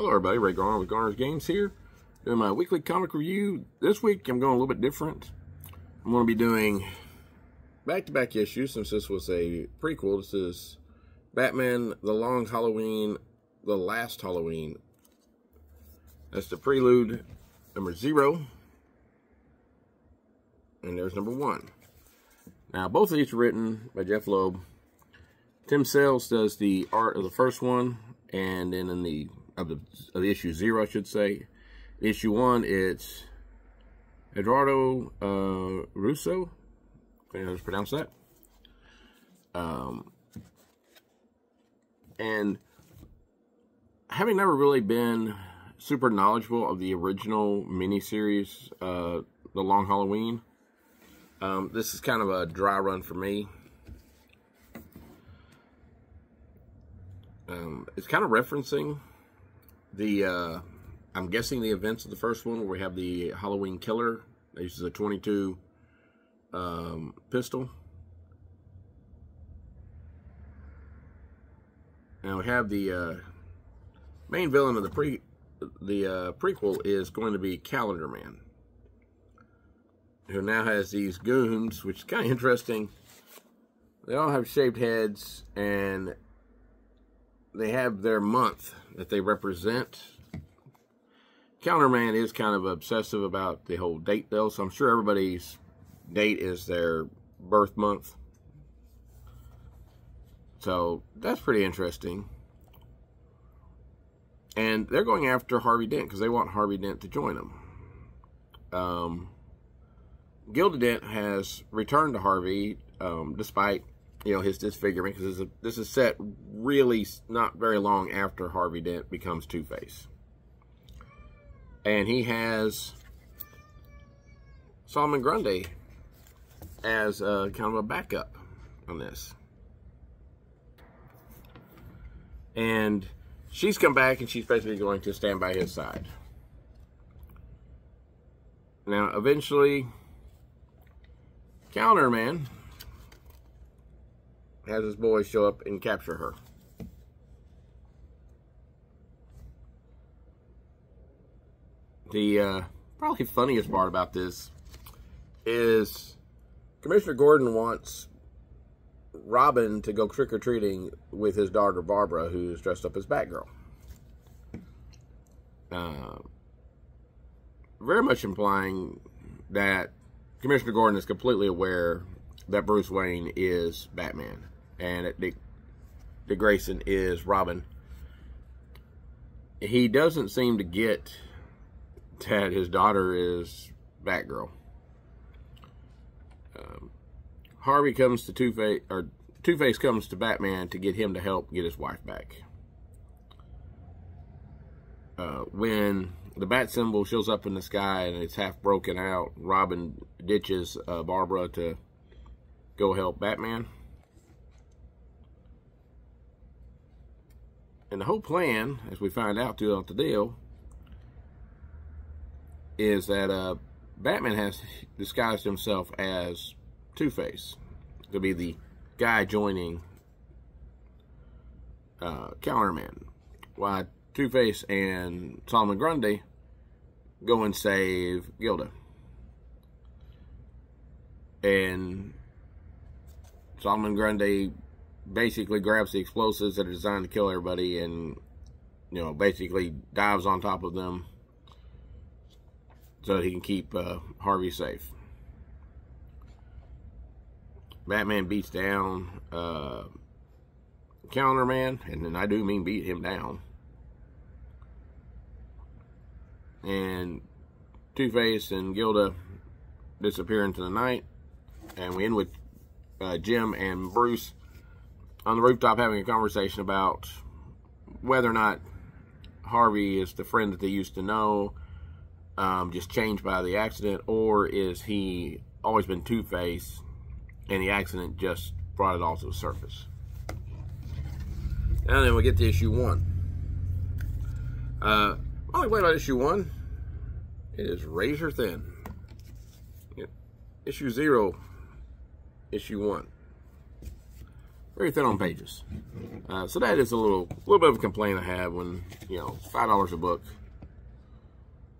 Hello everybody, Ray Garner with Garner's Games here, doing my weekly comic review. This week I'm going a little bit different. I'm going to be doing back-to-back -back issues since this was a prequel. This is Batman The Long Halloween, The Last Halloween. That's the prelude number zero. And there's number one. Now, both of these are written by Jeph Loeb. Tim Sales does the art of the first one, and then in the of the, of issue zero, I should say. Issue one, it's Eduardo uh, Russo. Can I just pronounce that? Um, and having never really been super knowledgeable of the original miniseries, uh, The Long Halloween, um, this is kind of a dry run for me. Um, it's kind of referencing the, uh, I'm guessing the events of the first one where we have the Halloween killer. This is a 22 um, pistol. Now we have the uh, main villain of the pre the uh, prequel is going to be Calendar Man, who now has these goons, which is kind of interesting. They all have shaved heads, and they have their month that they represent. Calendar Man is kind of obsessive about the whole date, though, so I'm sure everybody's date is their birth month. So that's pretty interesting. And they're going after Harvey Dent because they want Harvey Dent to join them. Um, Gilda Dent has returned to Harvey um, despite you know his disfigurement because this, this is set really not very long after Harvey Dent becomes Two Face, and he has Solomon Grundy as a, kind of a backup on this. And she's come back and she's basically going to stand by his side. Now, eventually, Calendar Man has his boys show up and capture her. The uh, probably funniest part about this is Commissioner Gordon wants Robin to go trick or treating with his daughter Barbara, who's dressed up as Batgirl. Uh, very much implying that Commissioner Gordon is completely aware that Bruce Wayne is Batman and that Dick, Dick Grayson is Robin. He doesn't seem to get that his daughter is Batgirl. Um, Harvey comes to Two Face, or Two Face comes to Batman to get him to help get his wife back. Uh, when the bat symbol shows up in the sky and it's half broken out, Robin ditches uh, Barbara to go help Batman. And the whole plan, as we find out throughout the deal, is that uh, Batman has disguised himself as Two-Face to be the guy joining uh, Calendar Man. Why Two-Face and Solomon Grundy go and save Gilda. And Solomon Grundy basically grabs the explosives that are designed to kill everybody and, you know, basically dives on top of them so he can keep uh, Harvey safe. Batman beats down uh, Calendar Man, and then I do mean beat him down. And Two-Face and Gilda disappear into the night, and we end with uh, Jim and Bruce on the rooftop having a conversation about whether or not Harvey is the friend that they used to know, um, just changed by the accident, or is he always been Two-Face and the accident just brought it all to the surface. And then we get to issue one. Uh, only way about issue one it is razor thin. Issue zero, issue one. very thin on pages. Uh, so that is a little little bit of a complaint I have when you know five dollars a book.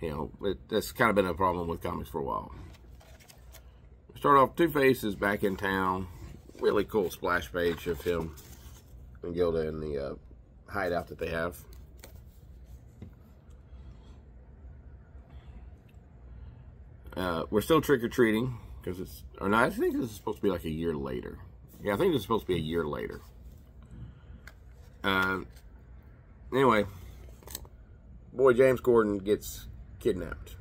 You know, it, that's kind of been a problem with comics for a while. Start off, Two Face is back in town. Really cool splash page of him and Gilda in the uh, hideout that they have. Uh, we're still trick or treating because it's, or not. I think this is supposed to be like a year later. Yeah, I think this is supposed to be a year later. Uh, anyway, boy James Gordon gets kidnapped.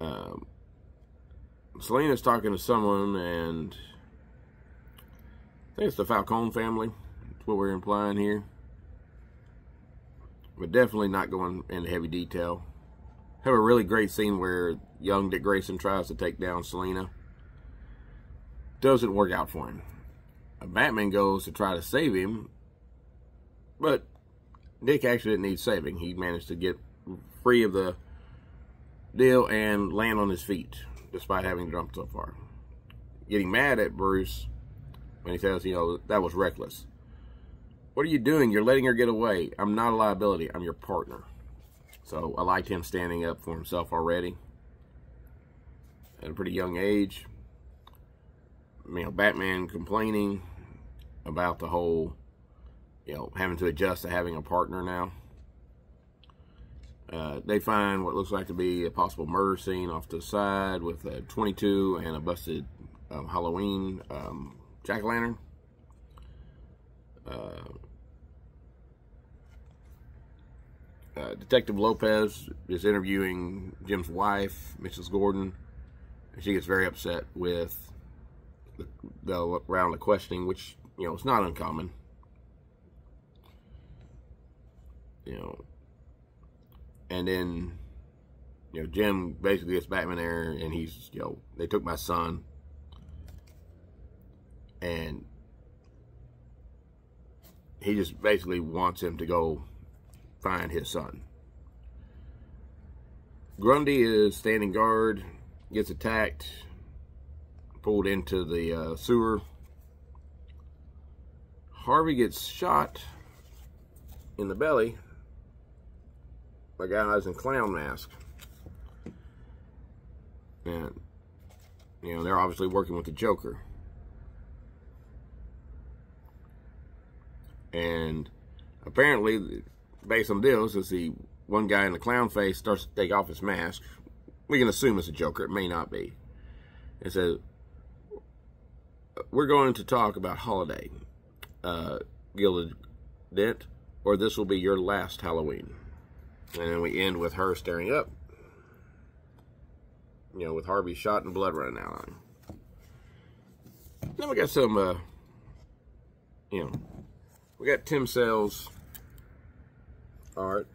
Um, Selina's talking to someone, and I think it's the Falcone family. That's what we're implying here. But definitely not going into heavy detail. Have a really great scene where young Dick Grayson tries to take down Selina. Doesn't work out for him. Batman goes to try to save him, but Dick actually didn't need saving. He managed to get free of the deal and land on his feet, despite having jumped so far. Getting mad at Bruce when he says, you know, that was reckless. What are you doing? You're letting her get away. I'm not a liability. I'm your partner. So I liked him standing up for himself already at a pretty young age. You know, Batman complaining about the whole, you know, having to adjust to having a partner now. Uh, they find what looks like to be a possible murder scene off to the side with a 22 and a busted um, Halloween um, jack-o'-lantern. Uh, uh, Detective Lopez is interviewing Jim's wife, Mrs. Gordon, and she gets very upset with the, the round of questioning, which, you know, it's not uncommon. You know, and then, you know, Jim basically gets Batman there, and he's, you know, they took my son, and he just basically wants him to go find his son. Grundy is standing guard, gets attacked, pulled into the uh, sewer. Harvey gets shot in the belly by guys in clown masks. And, you know, they're obviously working with the Joker. And apparently, based on this, as the one guy in the clown face starts to take off his mask, we can assume it's a Joker. It may not be. It says, we're going to talk about Holiday, uh, Gilda Dent, or this will be your last Halloween. And then we end with her staring up. You know, with Harvey shot and blood running out on him. Then we got some, uh, you know, we got Tim Sale's art.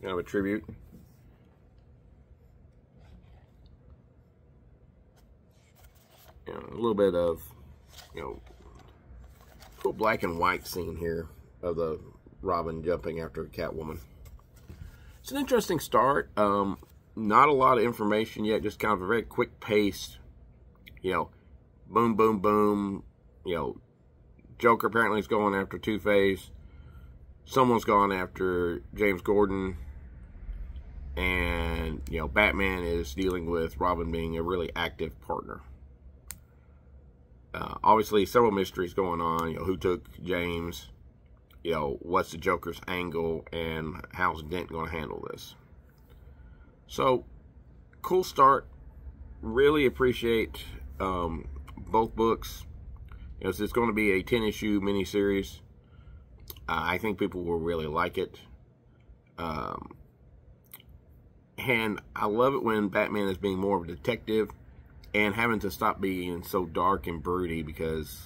Kind of a tribute. You know, a little bit of, you know, cool black and white scene here of the Robin jumping after Catwoman. It's an interesting start. Um, not a lot of information yet, just kind of a very quick pace. You know, boom, boom, boom. You know, Joker apparently is going after Two Face. Someone's gone after James Gordon. And, you know, Batman is dealing with Robin being a really active partner. Uh, obviously, several mysteries going on. You know, who took James? you know, what's the Joker's angle and how's Dent going to handle this. So, cool start. Really appreciate um, both books. You know, it's going to be a 10 issue miniseries. Uh, I think people will really like it. Um, and I love it when Batman is being more of a detective and having to stop being so dark and broody because,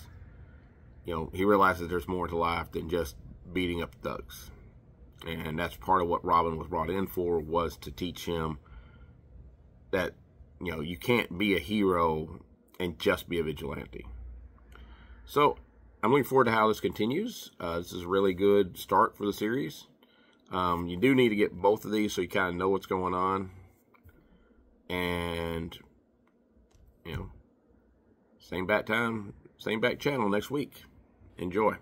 you know, he realizes there's more to life than just beating up thugs. And that's part of what Robin was brought in for, was to teach him that, you know, you can't be a hero and just be a vigilante. So, I'm looking forward to how this continues. Uh, this is a really good start for the series. Um, you do need to get both of these so you kind of know what's going on. And, you know, Same bat time, same back channel next week. Enjoy.